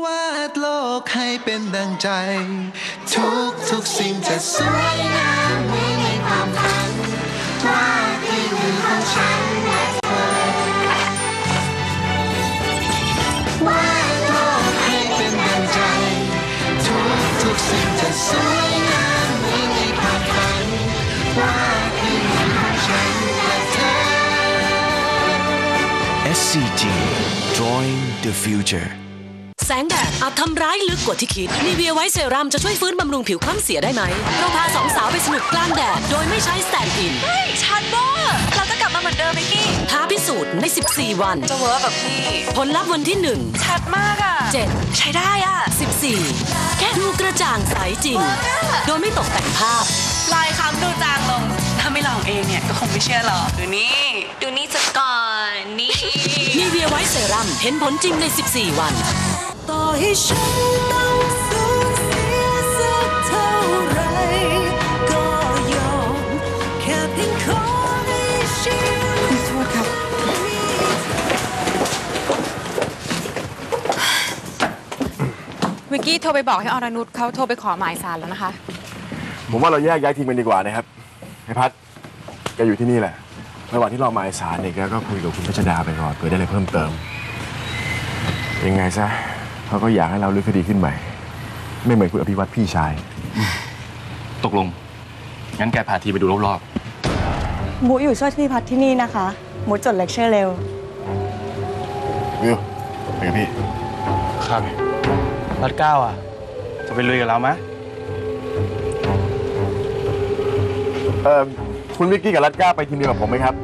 วาดโลกให้เป็นดังใจ ทุกทุกสิ่งจะสวยงามเหมือนในความฝันวาดที่มือของฉันและเธอวาดโลกให้เป็นดังใจ ทุกทุกสิ่งจะสวยงามเหมือนในความฝันวาดที่มือของฉันและเธอ SCG Drawing the Future แสงแดดอาจทำร้ายลึกกว่าที่คิด Nivea White Serum จะช่วยฟื้นบำรุงผิวคล้ำเสียได้ไหม เราพาสองสาวไปสนุกกลางแดด โดยไม่ใช้ stand-in ชัดว่าเราจะกลับมาเหมือนเดิมไหมพี่ ท้าพิสูจน์ใน 14 วัน จะ work กับพี่ ผลลัพธ์วันที่ชัดมากอะ 7 ใช้ได้อะ1 14 แค่ดูกระจ่างใสจริง โดยไม่ตกแต่งภาพลายคล้ำดูจางลง ถ้าไม่ลองเองเนี่ยก็คงไม่เชื่อหรอก ดูนี่ ดูนี่จะก่อน นี่นีเวียไวท์เซรั่มเห็นผลจริงใน 14 วันต่อ ให้ฉันต้องสูญเสียสักเท่าไรก็ยอมแค่เพียงขอให้ชีวิตโทษครับ วิกกี้โทรไปบอกให้อรนุชเขาโทรไปขอหมายสารแล้วนะคะ ผมว่าเราแยกย้ายทีมกันดีกว่านะครับไอ้พัดแกอยู่ที่นี่แหละระหว่างที่รอหมายสารเนี่ยแกก็คุยกับคุณพัชดาไปก่อนเผื่อได้อะไรเพิ่มเติม ยังไงซะ เขาก็อยากให้เราลื้อคดีขึ้นใหม่ ไม่เหมือนคุณอภิวัตพี่ชาย ตกลง งั้นแกพาทีไปดูรอบหมูอยู่ช่วยพี่พัดที่นี่นะคะหมูจดเลคเชอร์เร็ว วิวไปกับพี่ ๆ ครับรัดเก้าอะ จะไปลุยกับเราไหมเอ่อคุณวิกกี้กับรัตก้าไปทีมเดียวกับผมไหมครับ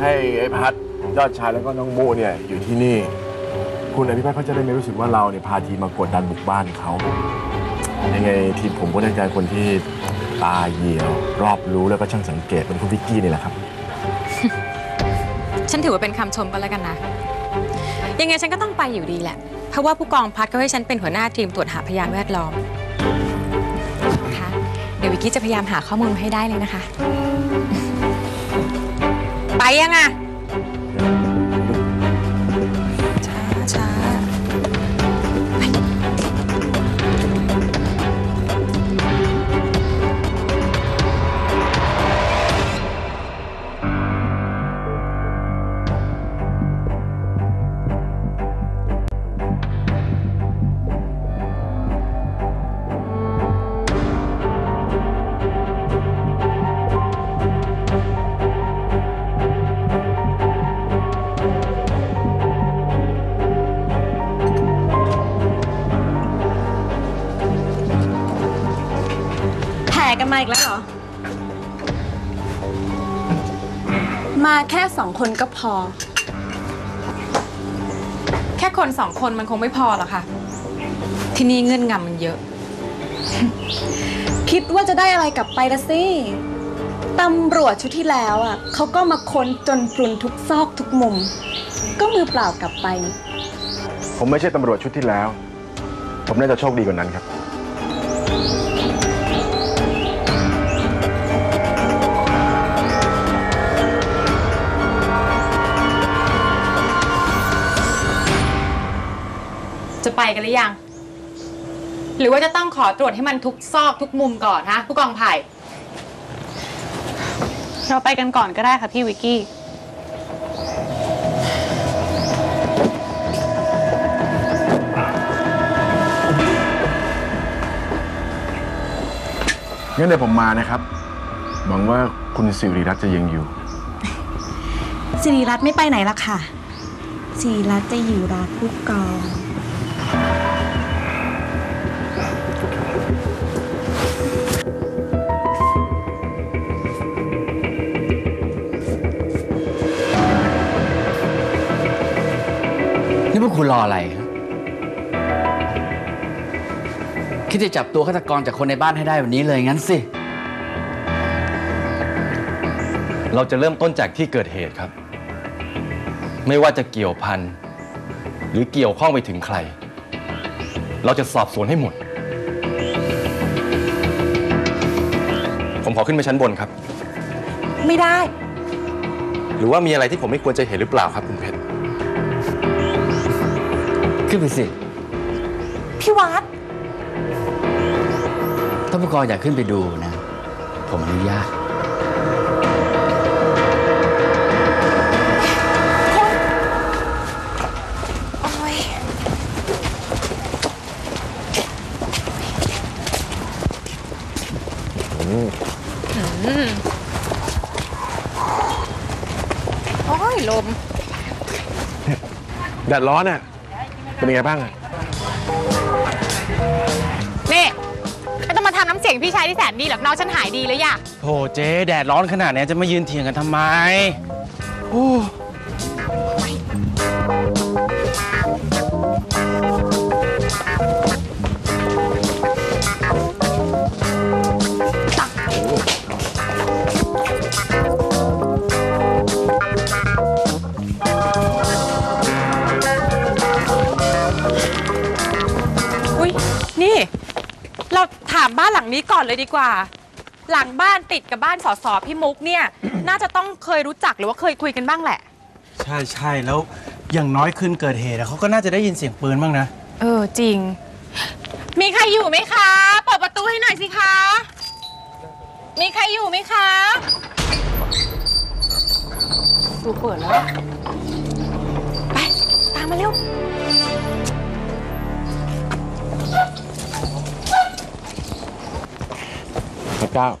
ให้ไอ้พัดยอดชายแล้วก็น้องโมเนี่ยอยู่ที่นี่ คุณอภิพัฒน์เขาจะได้ไม่รู้สึกว่าเราเนี่ยพาทีมมากดดันบุกบ้านเขายังไงทีมผมก็ได้ใจคนที่ตาเหี่ยว รอบรู้แล้วก็ช่างสังเกตเป็นคุณวิกกี้นี่แหละครับ ฉันถือว่าเป็นคำชมก็แล้วกันนะ ยังไงฉันก็ต้องไปอยู่ดีแหละ เพราะว่าผู้กองพัดก็ให้ฉันเป็นหัวหน้าทีมตรวจหาพยานแวดล้อมนะคะเดี๋ยววิกกี้จะพยายามหาข้อมูลมาให้ได้เลยนะคะ ไปยังอะ มาอีกแล้วเหรอ มาแค่สองคนก็พอ แค่คนสองคนมันคงไม่พอหรอกค่ะ ที่นี่เงื่อนงำมันเยอะ คิดว่าจะได้อะไรกลับไปละสิ ตำรวจชุดที่แล้วอะเขาก็มาค้นจนปรุนทุกซอกทุกมุม ก็มือเปล่ากลับไปนี่ผมไม่ใช่ตำรวจชุดที่แล้ว ผมน่าจะโชคดีกว่านั้นครับ กันหรือยัง หรือว่าจะต้องขอตรวจให้มันทุกซอกทุกมุมก่อนฮะผู้กองไผ่ เราไปกันก่อนก็ได้ค่ะพี่วิกกี้ งั้นเดี๋ยวผมมานะครับ หวังว่าคุณสิริรัตน์จะยังอยู่ สิริรัตน์ไม่ไปไหนละค่ะ สิริรัตน์จะอยู่รอผู้กอง คุณรออะไรฮะคิดจะจับตัวฆาตกรจากคนในบ้านให้ได้วันนี้เลยงั้นสิ เราจะเริ่มต้นจากที่เกิดเหตุครับ ไม่ว่าจะเกี่ยวพัน หรือเกี่ยวข้องไปถึงใคร เราจะสอบสวนให้หมด ผมขอขึ้นไปชั้นบนครับ ไม่ได้ หรือว่ามีอะไรที่ผมไม่ควรจะเห็นหรือเปล่าครับคุณเพชร ขึ้นไปสิ พี่วัดถ้าผู้กองอยากขึ้นไปดูนะ ผมอนุญาตโอ้ยอืมโอ้ยลม แดดร้อนอะ เป็นยังไงบ้างอะนี่ไม่ต้องมาทำน้ำเสียงพี่ชายที่แสนดีหรอกน้องฉันหายดีเลยย่ะโธ่เจ๊แดดร้อนขนาดเนี้ยจะมายืนเถียงกันทำไมโอ้าถามบ้านหลังนี้ก่อนเลยดีกว่า หลังบ้านติดกับบ้านสอสอพี่มุกเนี่ย น่าจะต้องเคยรู้จักหรือว่าเคยคุยกันบ้างแหละ ใช่ใช่แล้วอย่างน้อยคืนเกิดเหตุอะเขาก็น่าจะได้ยินเสียงปืนบ้างนะ เออจริง มีใครอยู่ไหมคะ เปิดประตูให้หน่อยสิคะ มีใครอยู่ไหมคะ ประตูเปิดแล้ว ไป ตามมาเร็ว เก้า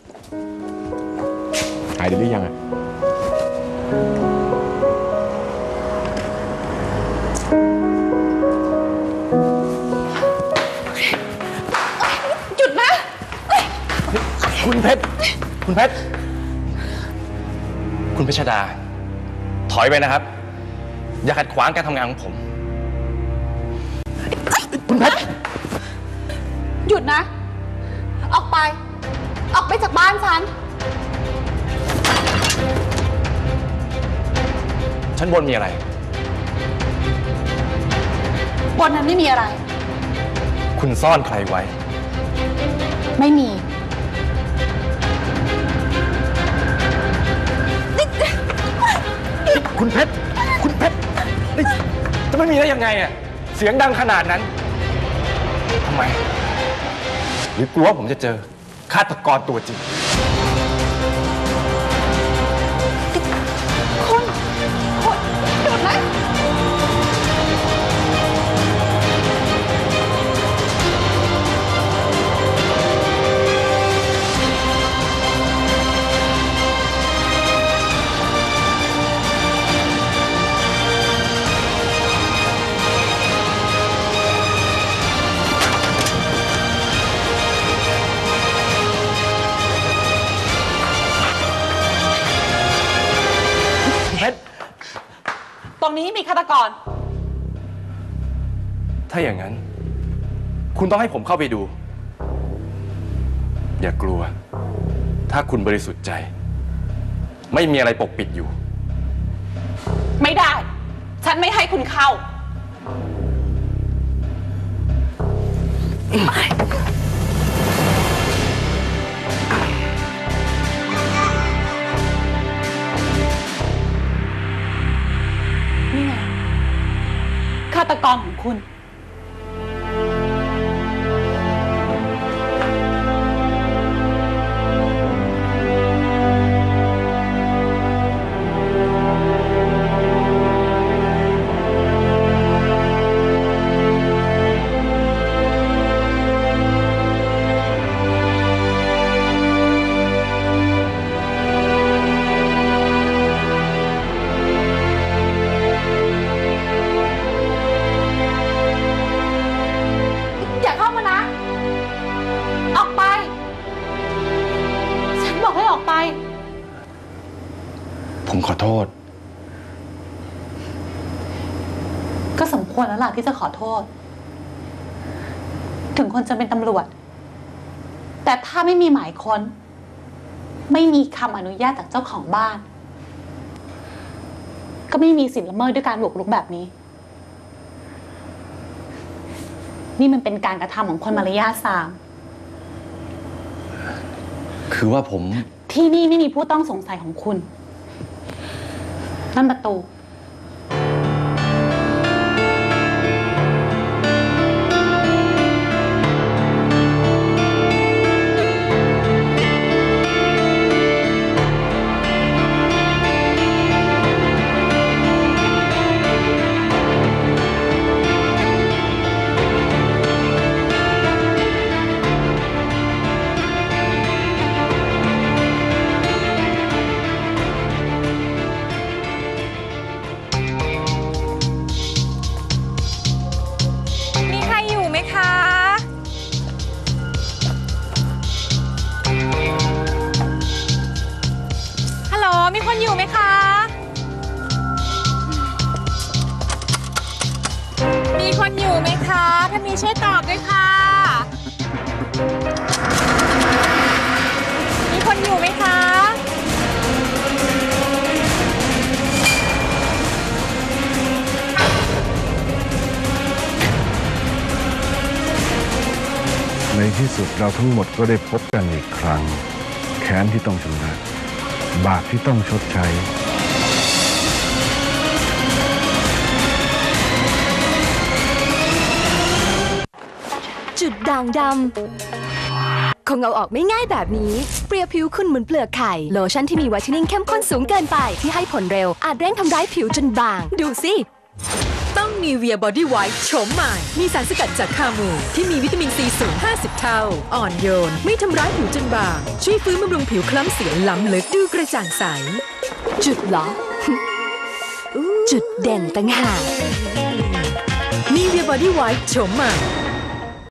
หายดีหรือยังอะหยุดนะคุณเพชร คุณเพชร คุณเพชรดา ถอยไปนะครับ อย่าขัดขวางการทำงานของผม คุณเพชร หยุดนะ ออกไป ออกไปจากบ้านฉัน ชั้นบนมีอะไร บนนั้นไม่มีอะไร คุณซ่อนใครไว้ ไม่มี คุณเพชร คุณเพชรเฮ้ยจะไม่มีได้ยังไงอะเสียงดังขนาดนั้น ทำไม หรือกลัวว่าผมจะเจอ ฆาตกรตัวจริง รงนี้มีฆาตกร ถ้าอย่างนั้น คุณต้องให้ผมเข้าไปดู อย่ากลัว ถ้าคุณบริสุทธิ์ใจ ไม่มีอะไรปกปิดอยู่ ไม่ได้ ฉันไม่ให้คุณเข้านี่ ฆาตกรของคุณ ที่จะขอโทษ ถึงคนจะเป็นตำรวจ แต่ถ้าไม่มีหมายค้น ไม่มีคำอนุญาตจากเจ้าของบ้าน ก็ไม่มีสิทธิ์ละเมิดด้วยการบุกรุกแบบนี้ นี่มันเป็นการกระทำของคนมารยาทสามคือว่าผม ที่นี่ไม่มีผู้ต้องสงสัยของคุณ นั่นประตู ช่วยตอบด้วยค่ะ มีคนอยู่ไหมคะ ในที่สุดเราทั้งหมดก็ได้พบกันอีกครั้ง แค้นที่ต้องชำระบาปที่ต้องชดใช้ จุดด่างดำคงเอาออกไม่ง่ายแบบนี้ เปรียบผิวคุณเหมือนเปลือกไข่ โลชั่นที่มี whitening เข้มข้นสูงเกินไปที่ให้ผลเร็ว อาจเร่งทำร้ายผิวจนบาง ดูสิ ต้อง Nivea Body White โฉมใหม่ มีสารสกัดจาก Camu ที่มีวิตามินซีสูง 50 เท่า อ่อนโยน ไม่ทำร้ายผิวจนบาง ช่วยฟื้นบำรุงผิวคล้ำเสียล้ำลึกดูกระจ่างใส จุดเหรอ จุดเด่นต่างหากนีเวียบอดี้ไวท์โฉมใหม่